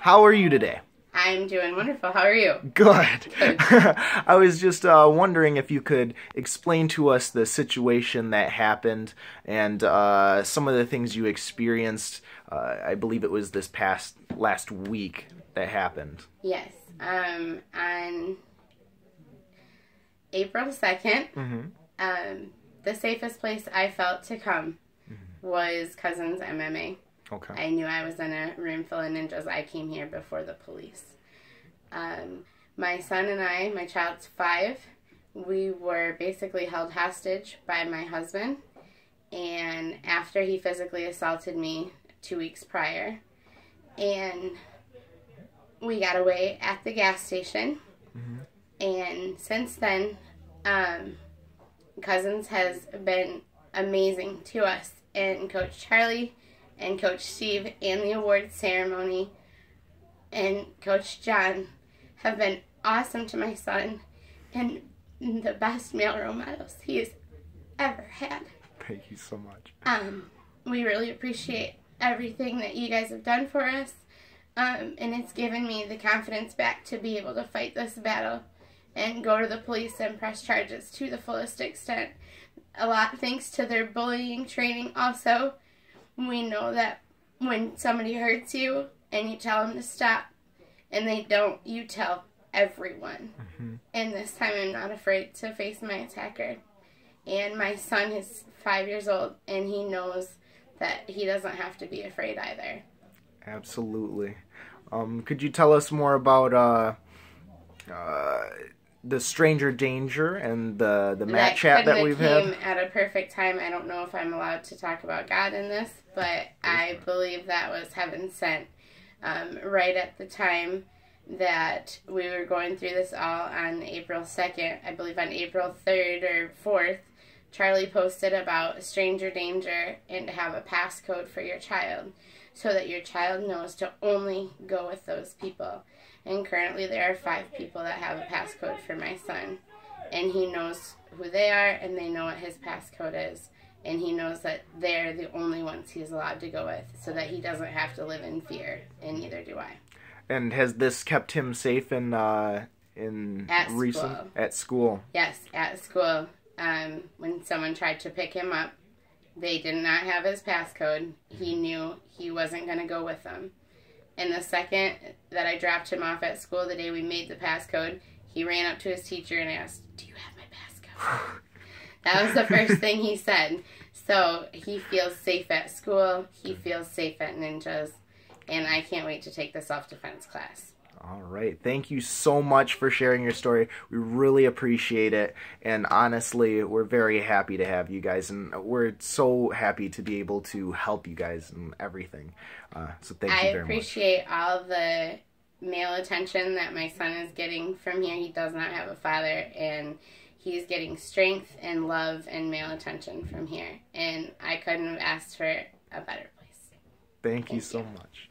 How are you today? I'm doing wonderful. How are you? Good. I was just uh, wondering if you could explain to us the situation that happened and uh, some of the things you experienced. Uh, I believe it was this past last week that happened. Yes. Um, on April 2nd, Mm-hmm. um, the safest place I felt to come was Cosens MMA. Okay. I knew I was in a room full of ninjas. I came here before the police. Um, my son and I, my child's five, we were basically held hostage by my husband. And after he physically assaulted me two weeks prior, and we got away at the gas station. And since then, um, Cosens has been amazing to us. And Coach Charlie and Coach Steve and the awards ceremony and Coach John have been awesome to my son and the best male role models he has ever had. Thank you so much. Um, we really appreciate everything that you guys have done for us. Um, and it's given me the confidence back to be able to fight this battle and go to the police and press charges to the fullest extent. A lot thanks to their bullying training, also. We know that when somebody hurts you and you tell them to stop and they don't, you tell everyone. And this time I'm not afraid to face my attacker. And my son is five years old and he knows that he doesn't have to be afraid either. Absolutely. Um, could you tell us more about uh, uh, the stranger danger and the the mat chat couldn't that we've came had? at a perfect time. I don't know if I'm allowed to talk about God in this, but I believe that was heaven sent. Um, right at the time that we were going through this all on April 2nd, I believe on April 3rd or 4th, Charlie posted about stranger danger and to have a passcode for your child so that your child knows to only go with those people. And currently there are five people that have a passcode for my son. And he knows who they are and they know what his passcode is. And he knows that they're the only ones he's allowed to go with so that he doesn't have to live in fear. And neither do I. And has this kept him safe in uh, in At recent school. at school? Yes, at school, um, when someone tried to pick him up, they did not have his passcode. He knew he wasn't going to go with them. And the second that I dropped him off at school, the day we made the passcode, he ran up to his teacher and asked, Do you have my passcode? that was the first thing he said. So he feels safe at school, he feels safe at Ninjas, and I can't wait to take the self defense class. All right. Thank you so much for sharing your story. We really appreciate it. And honestly, we're very happy to have you guys. And we're so happy to be able to help you guys and everything. Uh, so thank I you very much. I appreciate all the male attention that my son is getting from here. He does not have a father, and he's getting strength and love and male attention from here. And I couldn't have asked for a better place. Thank you so you. much.